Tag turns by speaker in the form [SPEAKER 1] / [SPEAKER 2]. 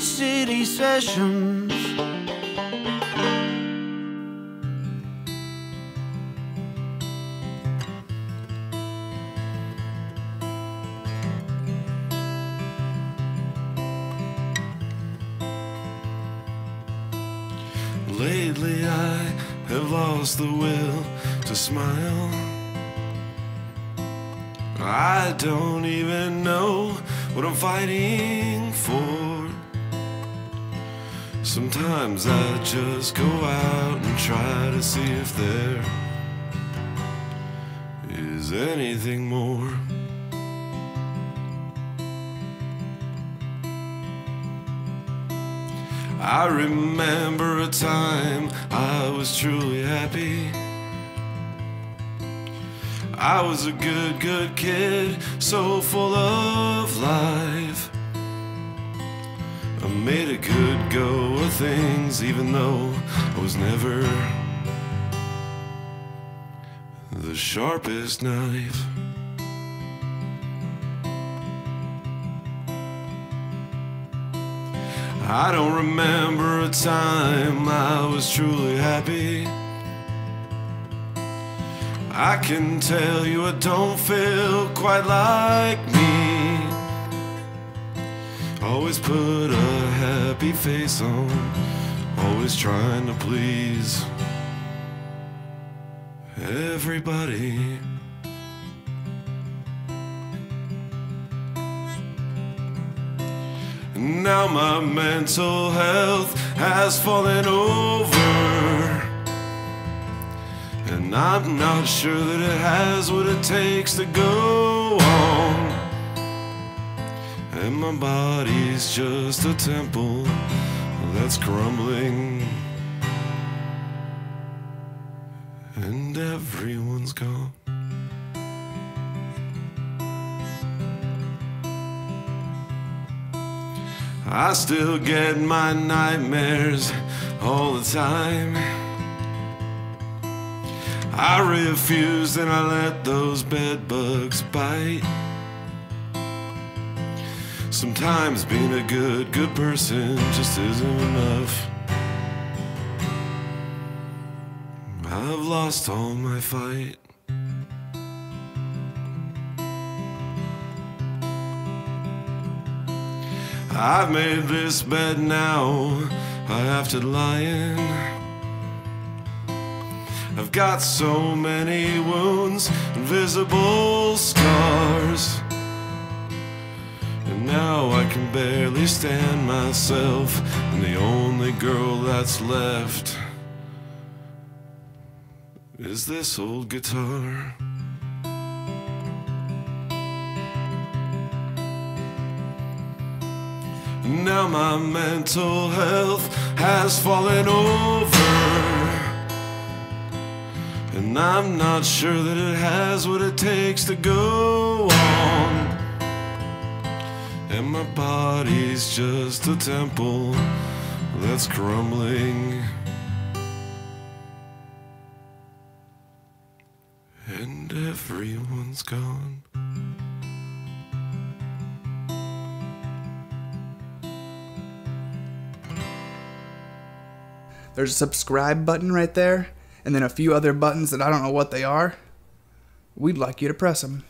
[SPEAKER 1] City Sessions.
[SPEAKER 2] Lately I have lost the will to smile. I don't even know what I'm fighting for. Sometimes I just go out and try to see if there is anything more. I remember a time I was truly happy. I was a good, good kid, so full of life. Made a good go of things, even though I was never the sharpest knife. I don't remember a time I was truly happy. I can tell you I don't feel quite like me. Always put a happy face on, always trying to please everybody. Now my mental health has fallen over. And I'm not sure that it has what it takes to go on. And my body's just a temple that's crumbling. And everyone's gone. I still get my nightmares all the time. I refuse and I let those bed bugs bite. Sometimes being a good, good person just isn't enough. I've lost all my fight. I've made this bed now, I have to lie in. I've got so many wounds, invisible scars. Now I can barely stand myself, and the only girl that's left is this old guitar. Now my mental health has fallen over. And I'm not sure that it has what it takes to go on. And my body's just a temple that's crumbling. And everyone's gone.
[SPEAKER 3] There's a subscribe button right there, and then a few other buttons that I don't know what they are. We'd like you to press them.